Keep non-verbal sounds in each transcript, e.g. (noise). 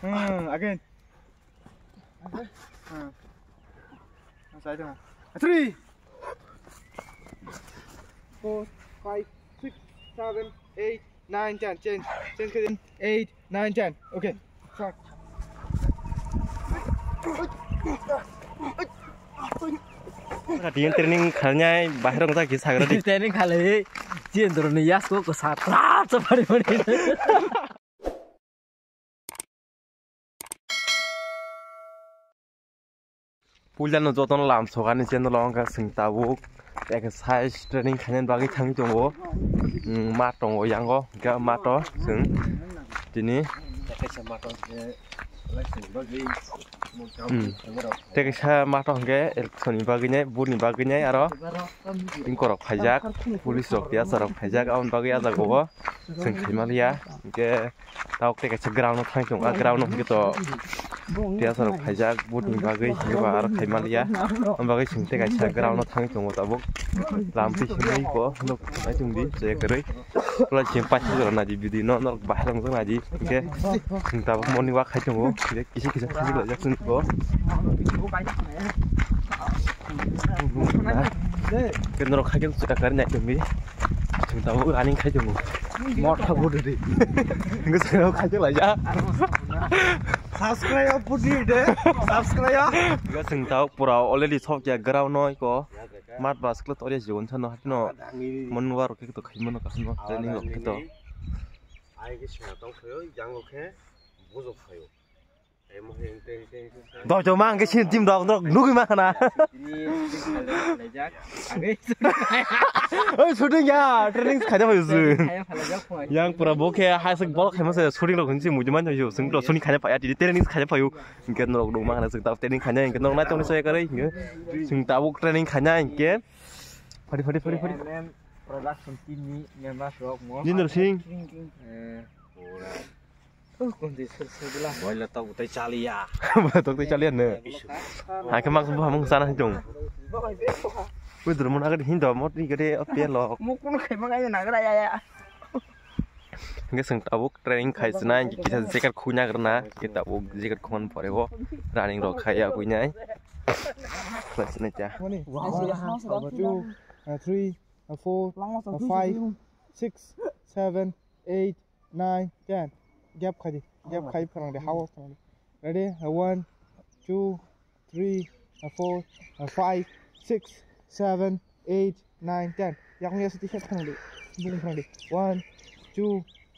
Hmm, again. Okay. Hmm. Side mo. Three. Four, five, six, seven, eight, nine, ten. Change. Change again. Eight, nine, ten. Okay. Start. Kadian training khalnya bahar ngta ki sagra di training खाले जेन्द्र नि यासको को साथ रात परे Пулян нь бол онлайн амсууганы channel онга сэнтав ук яг сайс тренинг хийх багы цанг дөнгө мат дөнгө янго га мат сэн тини тэг их мат онгэ электрон багыне бүрний багыне аро инкор хажаг полис ок ясар хажаг аун багы язаг ого сэн хималия гэ таук тэг их граунд хайтун а граунд гэ то Tiasar khajak but bagai sing ba ar khaimal ya bagai sing te kai chak ground thang chong ta bok ram pi sini ko lok ai cung di che kare la chim pa chi ro na di bidi no nok ba lang na di ke sing ta mo ni wakai chong o le kisi kisi khai lo jak sun ko ken ro khajak chuta kar na chong mi Minta mau running kayak jemu. Motor bodoh deh. Enggak sih. Subscribe apa deh deh. Subscribe ya. Enggak tahu pura oleh di sok ya gerau noi kok. Mat basket orang jago ntar noh no menwar kayak gitu kayak mana kayak mana training gitu. Ayo kita tahu kayak yang oke, buzuk kayak. 요 양옥해 무섭어요. 에모 땡땡땡 do cho mang cái xin tim dog nó nút cái mang na ơi shooting ya training khai da yusu yang pura boke hai sak bol khai masa shooting lo kunci mujuman jo sing lo shooting khai pa ya di training khai pa yu ingke no do mang na sing ta training khai ingke no na tong soy kare ingke sing ta buk training khai ingke phari phari phari phari production tini memang sok mo jin sing Boiler tau tay chalia. Ya? (laughs) Boiler tau tay. Ya, Hai kemang sembuh mung sana jong. Wih, dulu mau naik hindo, mau di gede apa ya, lo? Kayak mana yang naik raya ya? Enggak tabuk training kayak sana, kita zikat kunya karena kita tabuk zikat kuman pore running rock kayak kunya. Kelas ini aja. Two, three, eh, four, eh, five, six, seven, eight, nine, ten. Gap खाली gap खाली खाना दे how खाना दे ready one two three four five six seven eight nine ten यहाँ ये सती शेष खाना दे बुम खाना दे one two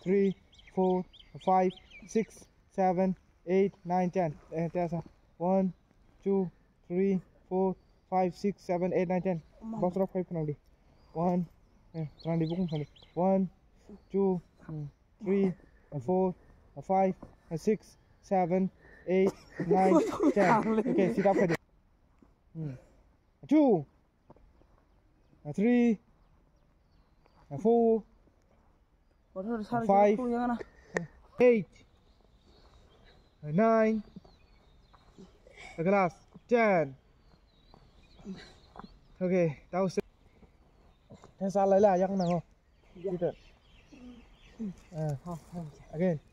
three four five six seven eight nine ten ऐसा one two three four five six seven eight nine ten बस रहा फाइव खाना दे वन खाना दे बुम खाना दे one two three four phang đi. One, two, three, four, uh, five, uh, six, seven, eight, (laughs) nine, ten. Okay, sit up for this. Mm. Two, uh, three, uh, four, Five. eight, uh, nine, a glass, ten. Okay, that was it. Thế sao lấy lại giấc nào không? Đi được. À, again.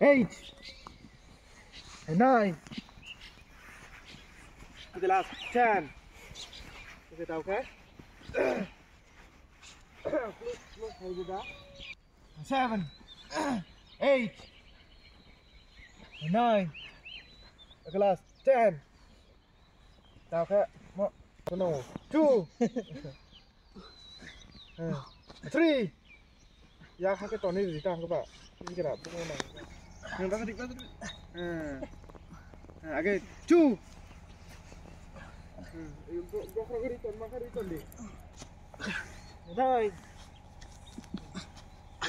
Eight, and nine, To the last ten. Is it okay? Seven, eight, nine, the last ten. Okay? No, two, (laughs) uh, three. Ya, hai cái tròn này gì tao các bạn? Cái cái gerak tu mana. Yang tak sedik, tak sedik. Ha. Ha, agak cu. Gua gua kau kau return, makan return deh. Dai.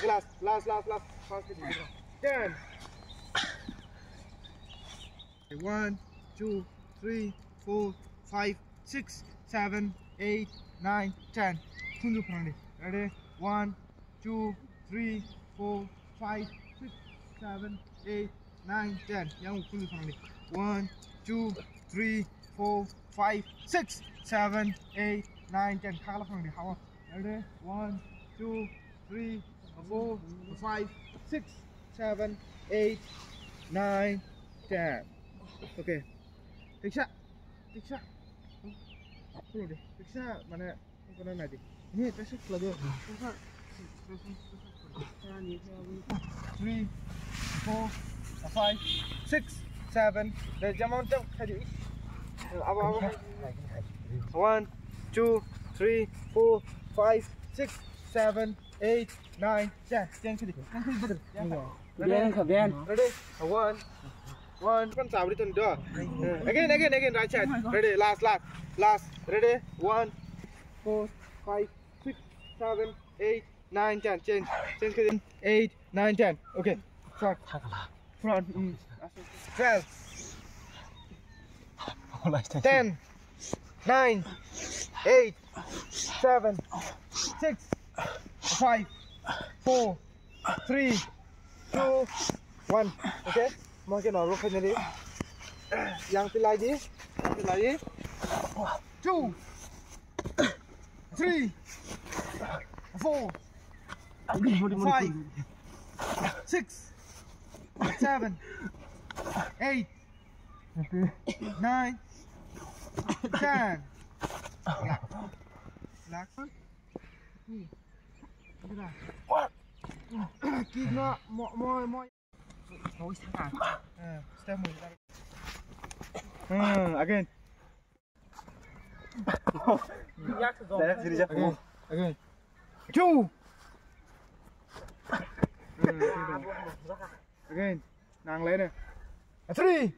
Last, last, last, last. Fast ke dia. Ten. One, two, three, four, five, six, seven, eight, nine, ten. Kunjuk pernah deh. Ready? One, two, three, four, five, six, seven, eight, nine, ten. Yang kunju phang One, two, three, four, five, six, seven, eight, nine, ten. Khala phang How? Ready? One, two, three, four, five, six, seven, eight, nine, ten. Okay. Tiksa. Tiksa. Pulo deh. Tiksa mana? Mana nanti? Ini tiksa lagi. Tiksa. Three, four, five, six, seven. Dah jam macam tadi. Apa apa? One, two, three, four, five, six, seven, eight, nine, ten. Ten betul. Bian ka bian. Ready? One, one. Kan sabri tu dah. Again, again, again. Right side. Ready? Last, last, last. Ready? One, four, five, six, seven, eight, nine, ten. Change. Change ke Eight, nine, ten. Okay. Front. Front. Mm. Twelve. Ten. Nine. Eight. Seven. Six. Five. Four. Three. two, one. Okay? Makin orang kena ni. Yang tu lagi. Yang tu lagi. Two. Three. Four. Five. Six. Seven. Eight. Nine. Ten. Relax. Kina mo mo mo. Ôi sao à? Uh, step move. Hmm, again. Again. Again. Two. Again. Nang lain ya. Three.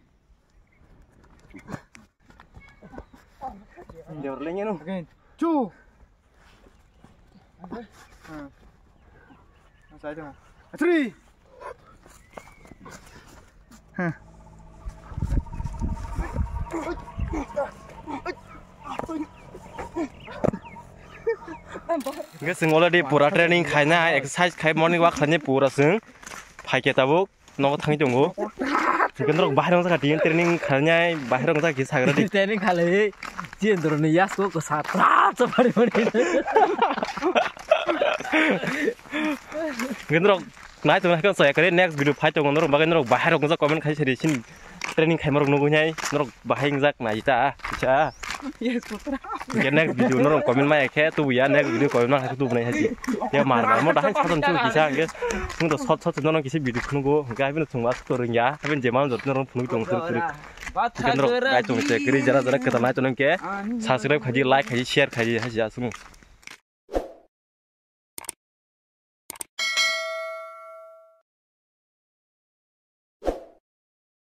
Jauh lainnya nu. Again. Two. Nah. Saya cuma. Three. Huh. ก็ซึ่งวันนี้ปูระเทรนนิ่งขายหน้าเอ็กซ์ไซส์ขายมอนิว่าขันยี่ปูระซึ่งภายเกตาบุกน้องทั้งยี่จงกูก็นรกบ้านน้องสักทีนเทรนนิ่งขายหน้าบ้านน้องสักกี่สักระดิเทรนนิ่งขายเลยจีนตัวนี้ยากสุกสัตว์ตาสบายมันเองก็นรกนายตัวนั้นก็ใส่กระดิ่งเน็กซ์วิดูภายจงกูนรกบ้านนรกบ้านน้องสักคอมเมนต์ขายเฉลี่ยชิ้นเทรนนิ่งขายมารุกนู้นกูไงนรกบ้านยิ่งสักไหนจ้าจ้า yes Parag ये नया video नरो comment मा हेके तुया नया video comment मा हेके तु बनाई हाजी ये मार मार मोटा हे खादन चो दिसांगे सुँ तो सट सट नरो किसी भिडियो खुनु गो गाई पिन थुमास करिंग या हेन जे मान ज नरो फोन गु थोर जरा जरा कत मैच ननके सब्सक्राइब खजियो लाइक खजियो शेयर खजियो हा जसु